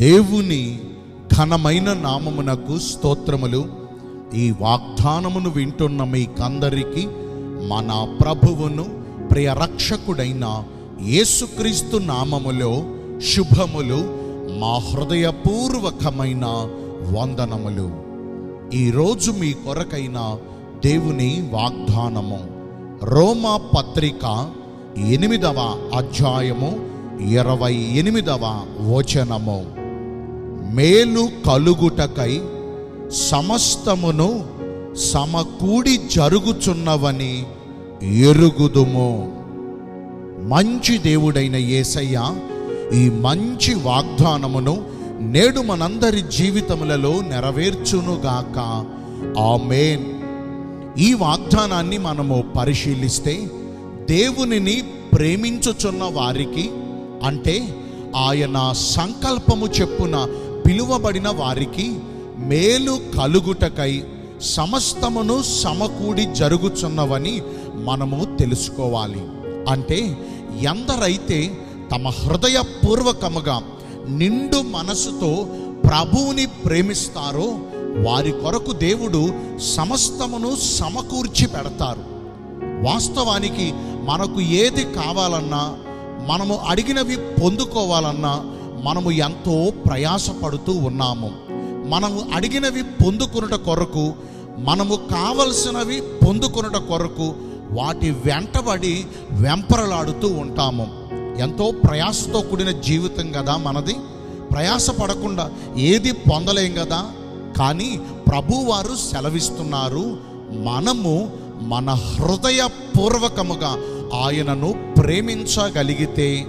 దేవుని ఘనమైన నామమునకు స్తోత్రములు. ఈ వాగ్దానమును వింటున్న మీకందరికీ మన ప్రభువును ప్రియ రక్షకుడైన యేసుక్రీస్తు నామములో శుభములు మా హృదయపూర్వకమైన వందనములు. ఈరోజు మీ కొరకైన దేవుని వాగ్దానము. రోమా పత్రిక ఎనిమిదవ అధ్యాయము ఇరవై ఎనిమిదవ వచనము. మేలు కలుగుటకై సమస్తమును సమకూడి జరుగుచున్నవని ఎరుగుదుము. మంచి దేవుడైన యేసయ్య ఈ మంచి వాగ్దానమును నేడు మనందరి జీవితములలో నెరవేర్చునుగాక. ఆమెన్. ఈ వాగ్దానాన్ని మనము పరిశీలిస్తే దేవునిని ప్రేమించుచున్న వారికి అంటే ఆయన సంకల్పము చెప్పున పిలువబడిన వారికి మేలు కలుగుటకై సమస్తమును సమకూడి జరుగుచున్నవని మనము తెలుసుకోవాలి. అంటే ఎందరైతే తమ హృదయపూర్వకముగా నిండు మనసుతో ప్రభువుని ప్రేమిస్తారో వారి కొరకు దేవుడు సమస్తమును సమకూర్చి పెడతారు. వాస్తవానికి మనకు ఏది కావాలన్నా మనము అడిగినవి పొందుకోవాలన్నా మనము ఎంతో ప్రయాసపడుతూ ఉన్నాము. మనము అడిగినవి పొందుకునుట కొరకు మనము కావలసినవి పొందుకునుట కొరకు వాటి వెంటబడి వెంపరలాడుతూ ఉంటాము. ఎంతో ప్రయాసతో కూడిన జీవితం కదా మనది. ప్రయాస పడకుండా ఏది పొందలేం కదా. కానీ ప్రభువారు సెలవిస్తున్నారు మనము మన హృదయపూర్వకముగా ఆయనను ప్రేమించగలిగితే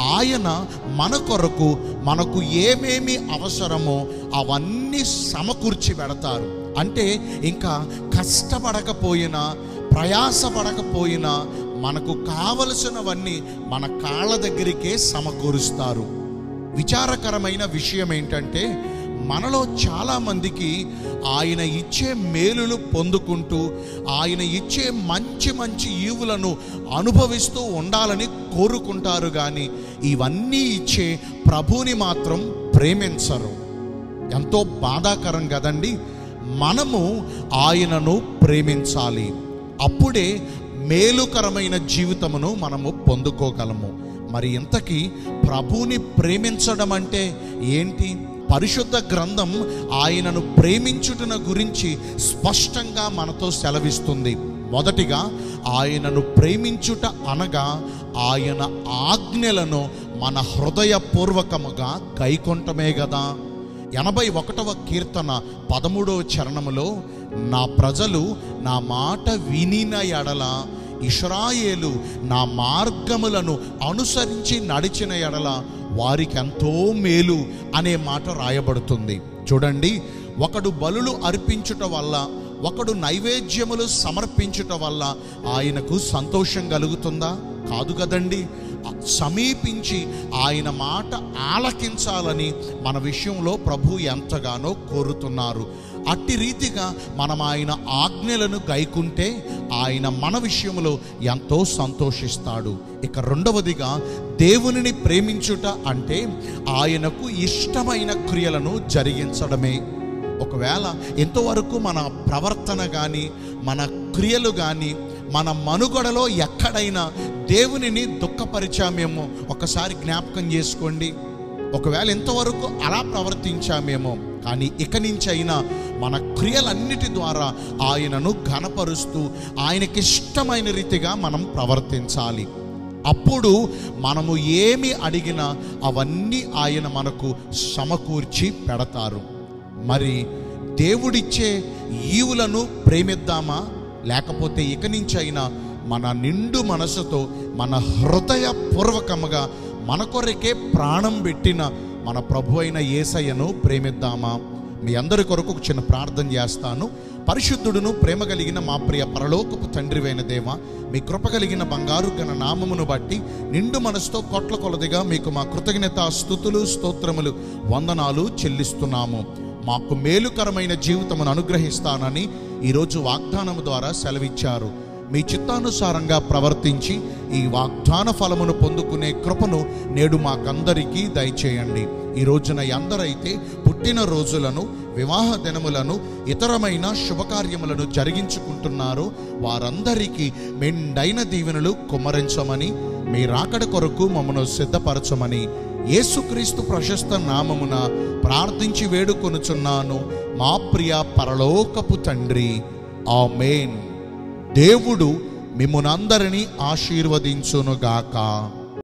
ఆయన మన కొరకు మనకు ఏమేమి అవసరమో అవన్నీ సమకూర్చి పెడతారు. అంటే ఇంకా కష్టపడకపోయినా ప్రయాసపడకపోయినా మనకు కావలసినవన్నీ మన కాళ్ళ దగ్గరికే సమకూరుస్తారు. విచారకరమైన విషయం ఏంటంటే మనలో చాలామందికి ఆయన ఇచ్చే మేలులు పొందుకుంటూ ఆయన ఇచ్చే మంచి మంచి ఈవులను అనుభవిస్తూ ఉండాలని కోరుకుంటారు కానీ ఇవన్నీ ఇచ్చే ప్రభుని మాత్రం ప్రేమించరు. ఎంతో బాధాకరం కదండి. మనము ఆయనను ప్రేమించాలి. అప్పుడే మేలుకరమైన జీవితమును మనము పొందుకోగలము. మరి ఇంతకీ ప్రభువుని ప్రేమించడం అంటే ఏంటి? పరిశుద్ధ గ్రంథం ఆయనను ప్రేమించుటన గురించి స్పష్టంగా మనతో సెలవిస్తుంది. మొదటిగా ఆయనను ప్రేమించుట అనగా ఆయన ఆజ్ఞలను మన హృదయపూర్వకముగా కైకొంటమే కదా ఎనభై ఒకటవ కీర్తన పదమూడవ చరణములో నా ప్రజలు నా మాట వినిన ఎడల ఇష్రాయేలు నా మార్గములను అనుసరించి నడిచిన ఎడల వారికి ఎంతో మేలు అనే మాట రాయబడుతుంది. చూడండి ఒకడు బలులు అర్పించుట వల్ల ఒకడు నైవేద్యములు సమర్పించుట వల్ల ఆయనకు సంతోషం కలుగుతుందా? కాదు కదండి. సమీపించి ఆయన మాట ఆలకించాలని మన విషయంలో ప్రభు ఎంతగానో కోరుతున్నారు. అట్టి రీతిగా మనం ఆయన ఆజ్ఞలను గైకుంటే ఆయన మన విషయంలో ఎంతో సంతోషిస్తాడు. ఇక రెండవదిగా దేవునిని ప్రేమించుట అంటే ఆయనకు ఇష్టమైన క్రియలను జరిగించడమే. ఒకవేళ ఎంతవరకు మన ప్రవర్తన కానీ మన క్రియలు కానీ మన మనుగడలో ఎక్కడైనా దేవునిని దుఃఖపరిచామేమో ఒకసారి జ్ఞాపకం చేసుకోండి. ఒకవేళ ఎంతవరకు అలా ప్రవర్తించామేమో కానీ ఇక నుంచి అయినా మన క్రియలన్నిటి ద్వారా ఆయనను ఘనపరుస్తూ ఆయనకి ఇష్టమైన రీతిగా మనం ప్రవర్తించాలి. అప్పుడు మనము ఏమి అడిగినా అవన్నీ ఆయన మనకు సమకూర్చి పెడతారు. మరి దేవుడిచ్చే ఈవులను ప్రేమిద్దామా? లేకపోతే ఇక నుంచి అయినా మన నిండు మనసుతో మన హృదయపూర్వకముగా మన కొరకే ప్రాణం పెట్టిన మన ప్రభు అయిన యేసయ్యను ప్రేమిద్దామా? మీ అందరి కొరకు ఒక చిన్న ప్రార్థన చేస్తాను. పరిశుద్ధుడును ప్రేమ కలిగిన మా ప్రియ పరలోకపు తండ్రివైన దేవ మీ కృప కలిగిన బంగారు గణ నామమును బట్టి నిండు మనసుతో కొట్ల కొలదిగా మీకు మా కృతజ్ఞత స్థుతులు స్తోత్రములు వందనాలు చెల్లిస్తున్నాము. మాకు మేలుకరమైన జీవితమును అనుగ్రహిస్తానని ఈరోజు వాగ్దానము ద్వారా సెలవిచ్చారు. మీ చిత్తానుసారంగా ప్రవర్తించి ఈ వాగ్దాన ఫలమును పొందుకునే కృపను నేడు మాకందరికీ దయచేయండి. ఈ రోజున ఎందరైతే పుట్టిన రోజులను వివాహ దినములను ఇతరమైన శుభకార్యములను జరిగించుకుంటున్నారో. వారందరికీ మెండైన దీవెనలు కుమ్మరించమని మీ రాకడ కొరకు మమ్మను సిద్ధపరచమని యేసుక్రీస్తు ప్రశస్త నామమున ప్రార్థించి వేడుకొనుచున్నాను. మా ప్రియ పరలోకపు తండ్రి ఆమేన్. దేవుడు మిమ్మునందరినీ ఆశీర్వదించునుగాక.